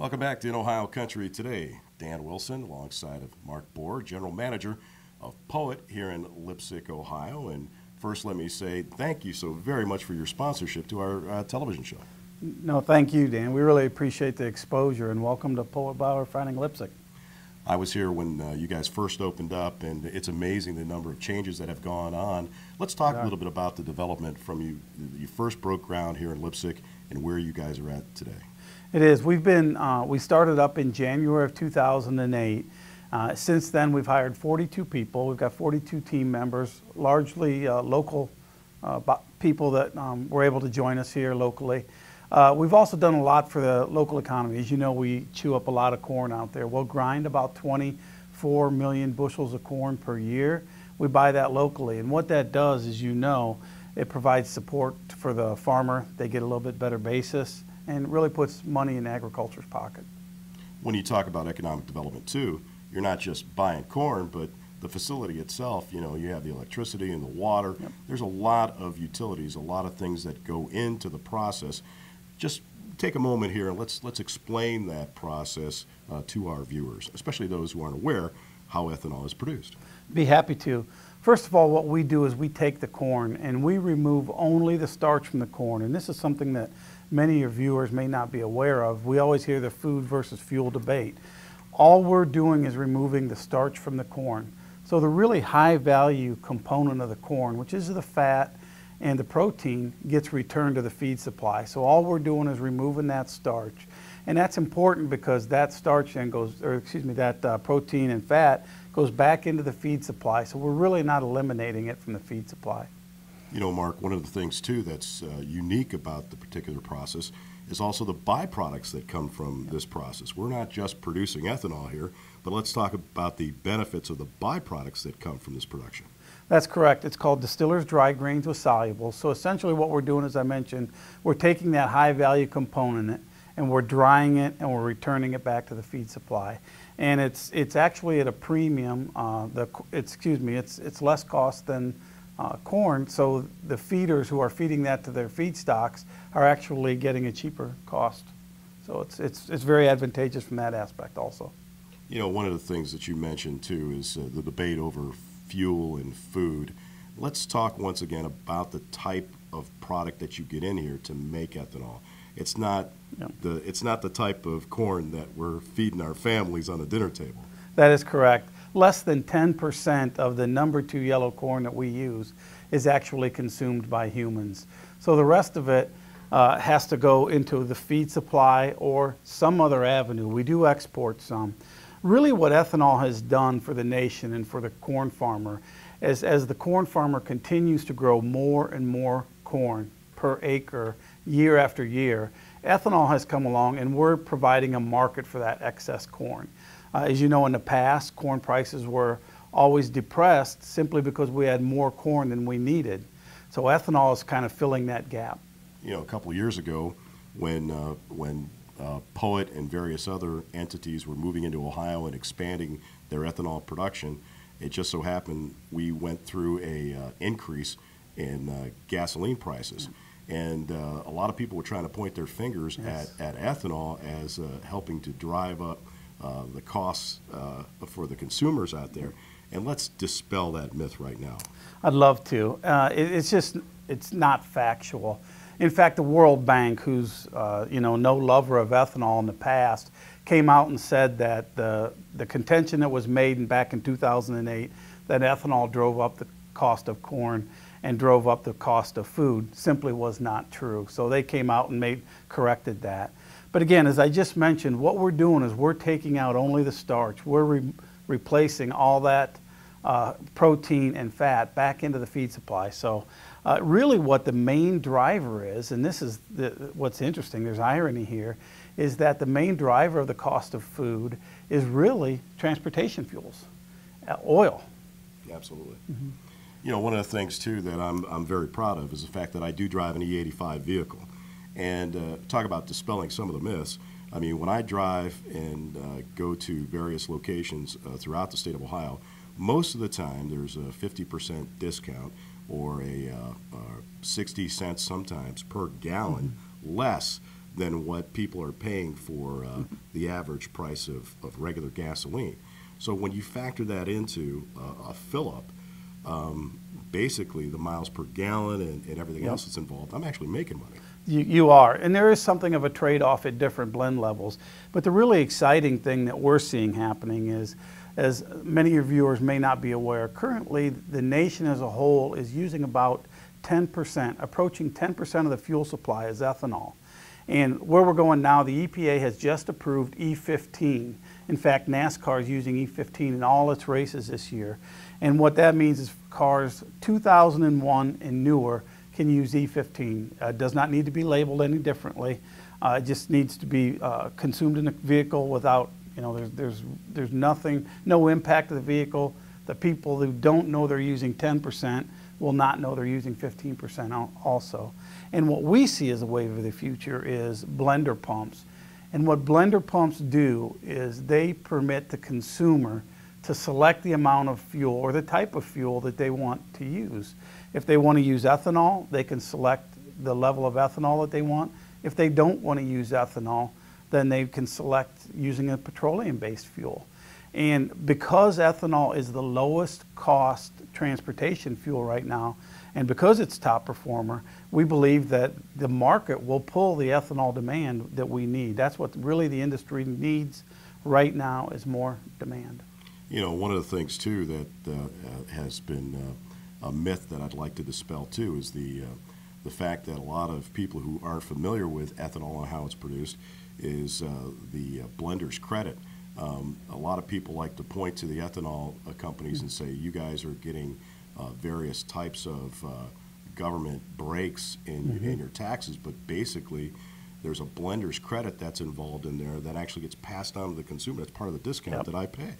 Welcome back to In Ohio Country today. Dan Wilson, alongside of Mark Borer, General Manager of Poet here in Leipsic, Ohio. And first, let me say thank you so very much for your sponsorship to our uh, television show. No, thank you, Dan. We really appreciate the exposure and welcome to Poet Bauer Finding Leipsic. I was here when uh, you guys first opened up, and it's amazing the number of changes that have gone on. Let's talk Yeah. a little bit about the development from you. You first broke ground here in Leipsic and where you guys are at today. It is. We've been, uh, we started up in January of 2008. Uh, since then, we've hired 42 people. We've got 42 team members, largely uh, local uh, people that um, were able to join us here locally. Uh, we've also done a lot for the local economy. As you know, we chew up a lot of corn out there. We'll grind about 24 million bushels of corn per year. We buy that locally. And what that does, as you know, it provides support for the farmer. They get a little bit better basis and really puts money in agriculture's pocket. When you talk about economic development too, you're not just buying corn, but the facility itself, you know, you have the electricity and the water. Yep. There's a lot of utilities, a lot of things that go into the process. Just take a moment here and let's let's explain that process uh, to our viewers, especially those who aren't aware how ethanol is produced. Be happy to. First of all, what we do is we take the corn and we remove only the starch from the corn. And this is something that many of your viewers may not be aware of. We always hear the food versus fuel debate. All we're doing is removing the starch from the corn. So the really high value component of the corn, which is the fat and the protein, gets returned to the feed supply. So all we're doing is removing that starch. And that's important because that starch then goes, or excuse me, that uh, protein and fat goes back into the feed supply. So we're really not eliminating it from the feed supply. You know, Mark, one of the things too that's uh, unique about the particular process is also the byproducts that come from this process. We're not just producing ethanol here, but let's talk about the benefits of the byproducts that come from this production. That's correct. It's called distiller's dry grains with solubles. So essentially what we're doing, as I mentioned, we're taking that high value component and we're drying it and we're returning it back to the feed supply. And it's, it's actually at a premium, uh, the, excuse me, it's, it's less cost than uh, corn. So the feeders who are feeding that to their feed stocks are actually getting a cheaper cost. So it's, it's, it's very advantageous from that aspect also. You know, one of the things that you mentioned too is uh, the debate over fuel and food. Let's talk once again about the type of product that you get in here to make ethanol. It's not Yeah. the it's not the type of corn that we're feeding our families on the dinner table. That is correct. Less than 10% of the number two yellow corn that we use is actually consumed by humans. So the rest of it uh, has to go into the feed supply or some other avenue. We do export some. Really, what ethanol has done for the nation and for the corn farmer is as the corn farmer continues to grow more and more corn per acre year after year, ethanol has come along and we're providing a market for that excess corn. Uh, as you know, in the past, corn prices were always depressed simply because we had more corn than we needed. So ethanol is kind of filling that gap. You know, a couple years ago, when uh, when uh, Poet and various other entities were moving into Ohio and expanding their ethanol production, it just so happened we went through a uh, increase in uh, gasoline prices. And uh, a lot of people were trying to point their fingers Yes. at, at ethanol as uh, helping to drive up uh, the costs uh, for the consumers out there. And let's dispel that myth right now. I'd love to. Uh, it, it's just, it's not factual. In fact, the World Bank, who's uh, you know no lover of ethanol in the past, came out and said that the the contention that was made in, back in 2008 that ethanol drove up the cost of corn and drove up the cost of food simply was not true. So they came out and made corrected that. But again, as I just mentioned, what we're doing is we're taking out only the starch. We're re- replacing all that uh, protein and fat back into the feed supply. So, uh, really, what the main driver is, and this is the, what's interesting, there's irony here, is that the main driver of the cost of food is really transportation fuels, uh, oil. Absolutely. You know, one of the things too that I'm, I'm very proud of is the fact that I do drive an E85 vehicle. And uh, talk about dispelling some of the myths. I mean, when I drive and uh, go to various locations uh, throughout the state of Ohio, most of the time there's a 50% discount or a uh, uh, 60 cents sometimes per gallon less than what people are paying for uh, the average price of, of regular gasoline. So when you factor that into a fill-up, um, basically the miles per gallon and, and everything Yep. else that's involved, I'm actually making money. You, you are, and there is something of a trade-off at different blend levels. But the really exciting thing that we're seeing happening is, as many of your viewers may not be aware, currently the nation as a whole is using about 10%, approaching 10% of the fuel supply is ethanol. And where we're going now, the EPA has just approved E15. In fact, NASCAR is using E15 in all its races this year. And what that means is cars 2001 and newer can use E15. Uh, does not need to be labeled any differently. Uh, it just needs to be uh, consumed in a vehicle without, you know, there's, there's, there's nothing, no impact to the vehicle. The people who don't know they're using 10% will not know they're using 15% also. And what we see as a wave of the future is blender pumps. And what blender pumps do is they permit the consumer to select the amount of fuel or the type of fuel that they want to use. If they want to use ethanol, they can select the level of ethanol that they want. If they don't want to use ethanol, then they can select using a petroleum-based fuel. And because ethanol is the lowest cost transportation fuel right now, and because it's top performer, we believe that the market will pull the ethanol demand that we need. That's what really the industry needs right now is more demand. You know, one of the things too that uh, has been uh, a myth that I'd like to dispel too is the uh, the fact that a lot of people who aren't familiar with ethanol and how it's produced is uh, the uh, blender's credit. Um, a lot of people like to point to the ethanol uh, companies and say, "You guys are getting various types of uh, government breaks in, in your taxes," but basically. There's a blender's credit that's involved in there that actually gets passed on to the consumer. That's part of the discount Yep. that I pay.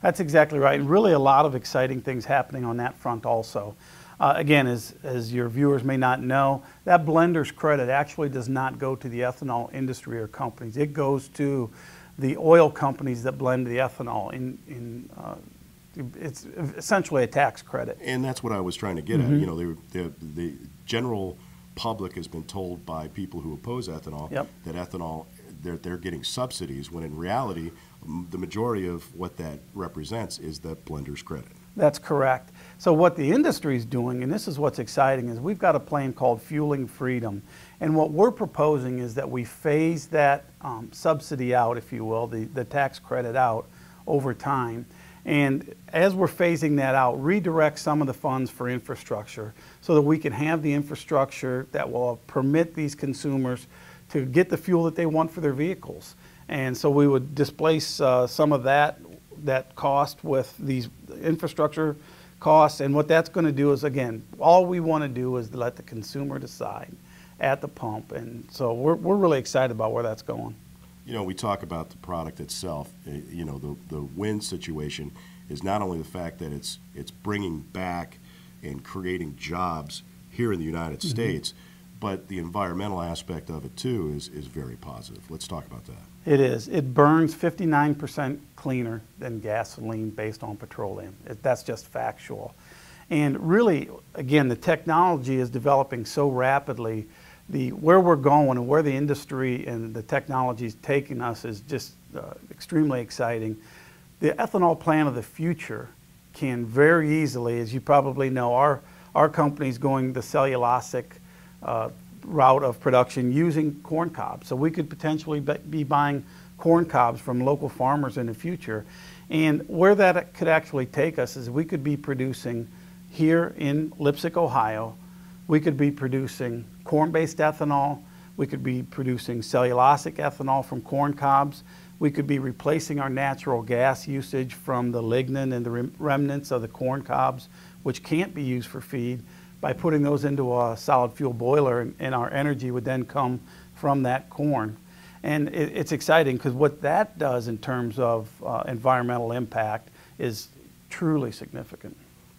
That's exactly right. And really a lot of exciting things happening on that front also. Uh, again, as, as your viewers may not know, that blender's credit actually does not go to the ethanol industry or companies. It goes to the oil companies that blend the ethanol in, in uh, it's essentially a tax credit. And that's what I was trying to get Mm-hmm. at. You know, the, the, the general public has been told by people who oppose ethanol Yep. that ethanol, they're, they're getting subsidies, when in reality, the majority of what that represents is that blender's credit. That's correct. So what the industry is doing, and this is what's exciting, is we've got a plan called Fueling Freedom. And what we're proposing is that we phase that um, subsidy out, if you will, the, the tax credit out over time. And as we're phasing that out, redirect some of the funds for infrastructure so that we can have the infrastructure that will permit these consumers to get the fuel that they want for their vehicles. And so we would displace uh, some of that that cost with these infrastructure costs. And what that's going to do is, again, all we want to do is let the consumer decide at the pump. And so we're, we're really excited about where that's going. You know, we talk about the product itself. uh, You know, the, the win situation is not only the fact that it's, it's bringing back and creating jobs here in the United Mm-hmm. States, but the environmental aspect of it too is, is very positive. Let's talk about that. It is. It burns 59% cleaner than gasoline based on petroleum. It, that's just factual. And really, again, the technology is developing so rapidly. The, where we're going and where the industry and the technology is taking us is just uh, extremely exciting. The ethanol plant of the future can very easily, as you probably know, our, our company's going the cellulosic uh, route of production using corn cobs. So we could potentially be- be buying corn cobs from local farmers in the future. And where that could actually take us is we could be producing here in Leipsic, Ohio, we could be producing corn-based ethanol, we could be producing cellulosic ethanol from corn cobs, we could be replacing our natural gas usage from the lignin and the rem- remnants of the corn cobs, which can't be used for feed, by putting those into a solid fuel boiler, and, our energy would then come from that corn. And it, it's exciting because what that does in terms of uh, environmental impact is truly significant.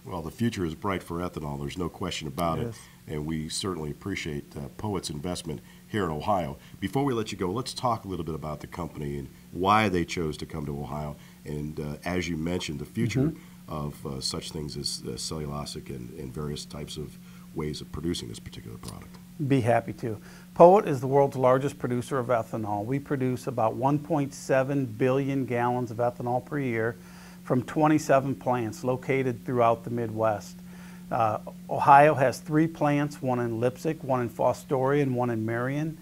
Well, the future is bright for ethanol. There's no question about it. And we certainly appreciate uh, Poet's investment here in Ohio. Before we let you go, let's talk a little bit about the company and why they chose to come to Ohio. And uh, as you mentioned, the future Mm-hmm. of uh, such things as uh, cellulosic and, and various types of ways of producing this particular product. Be happy to. Poet is the world's largest producer of ethanol. We produce about 1.7 billion gallons of ethanol per year from 27 plants located throughout the Midwest. Uh, Ohio has three plants, one in Leipsic, one in Fostoria, and one in Marion.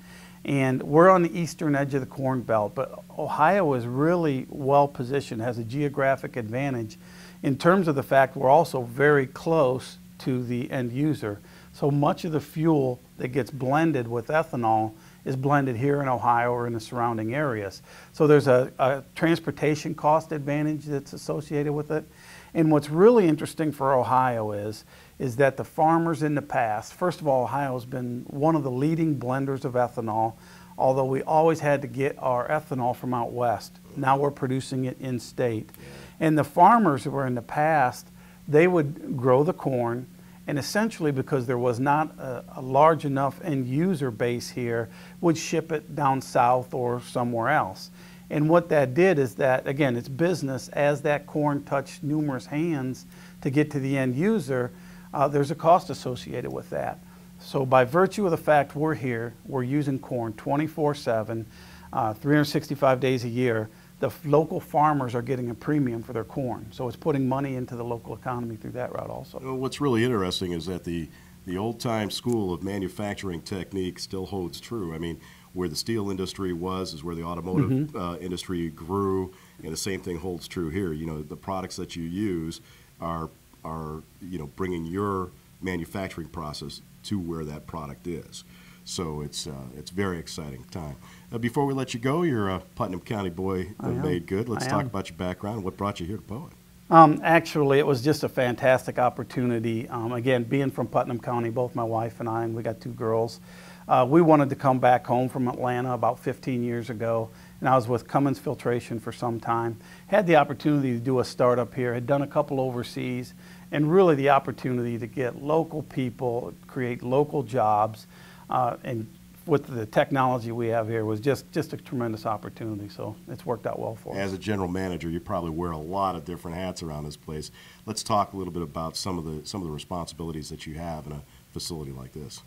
And we're on the eastern edge of the Corn Belt, but Ohio is really well positioned, has a geographic advantage in terms of the fact we're also very close to the end user. So much of the fuel that gets blended with ethanol is blended here in Ohio or in the surrounding areas. So there's a, a transportation cost advantage that's associated with it. And what's really interesting for Ohio is, is that the farmers in the past, first of all, Ohio has been one of the leading blenders of ethanol, although we always had to get our ethanol from out west. Now we're producing it in state. And the farmers who were in the past, they would grow the corn, and essentially because there was not a, a, large enough end user base here, would ship it down south or somewhere else. And what that did is that, again, it's business. As that corn touched numerous hands to get to the end user, uh, there's a cost associated with that. So by virtue of the fact we're here, we're using corn 24-7, uh, 365 days a year, the local farmers are getting a premium for their corn. So it's putting money into the local economy through that route also. Well, what's really interesting is that the, the old time school of manufacturing technique still holds true. I mean, where the steel industry was is where the automotive mm-hmm. uh, industry grew, and the same thing holds true here. You know, the products that you use are, are you know, bringing your manufacturing process to where that product is. So it's uh, it's very exciting time. Uh, before we let you go, you're a Putnam County boy made good. Let's I talk am. about your background. What brought you here to Poet? Um, actually, it was just a fantastic opportunity. Um, again, being from Putnam County, both my wife and I, and we got two girls. Uh, we wanted to come back home from Atlanta about 15 years ago, and I was with Cummins Filtration for some time. Had the opportunity to do a startup here, had done a couple overseas, and really the opportunity to get local people, create local jobs, uh, and with the technology we have here was just, just a tremendous opportunity. So it's worked out well for us. As a general manager, you probably wear a lot of different hats around this place. Let's talk a little bit about some of the some of the responsibilities that you have in a facility like this.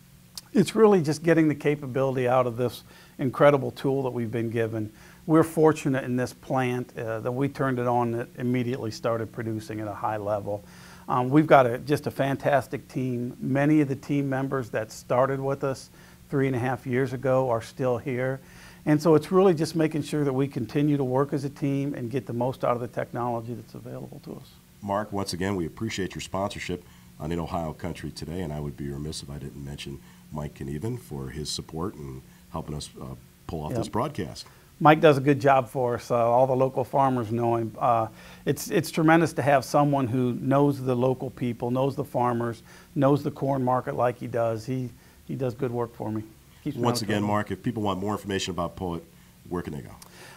It's really just getting the capability out of this incredible tool that we've been given. We're fortunate in this plant uh, that we turned it on that immediately started producing at a high level. Um, we've got a, just a fantastic team. Many of the team members that started with us three and a half years ago are still here. And so it's really just making sure that we continue to work as a team and get the most out of the technology that's available to us. Mark, once again, we appreciate your sponsorship on In Ohio Country today, and I would be remiss if I didn't mention Mike Knieven for his support and helping us uh, pull off yep. this broadcast. Mike does a good job for us. Uh, all the local farmers know him. Uh, it's, it's tremendous to have someone who knows the local people, knows the farmers, knows the corn market like he does. He, he does good work for me. Keeps Once again, Mark, if people want more information about Poet, where can they go?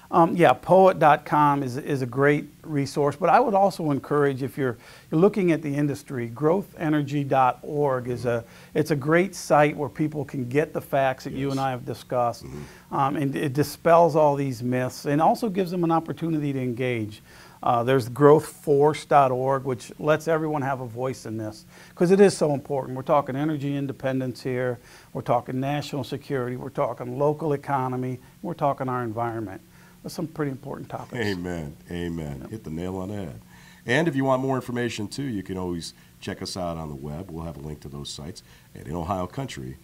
Um, yeah, poet.com is, is a great resource, but I would also encourage if you're, you're looking at the industry, growthenergy.org is a, it's a great site where people can get the facts that yes. you and I have discussed. Mm-hmm. Um, and it dispels all these myths and also gives them an opportunity to engage. Uh, there's growthforce.org, which lets everyone have a voice in this because it is so important. We're talking energy independence here, we're talking national security, we're talking local economy, we're talking our environment. That's some pretty important topics. Amen. Amen. Yep. Hit the nail on the head. And if you want more information too, you can always check us out on the web. We'll have a link to those sites at inohiocountry.com.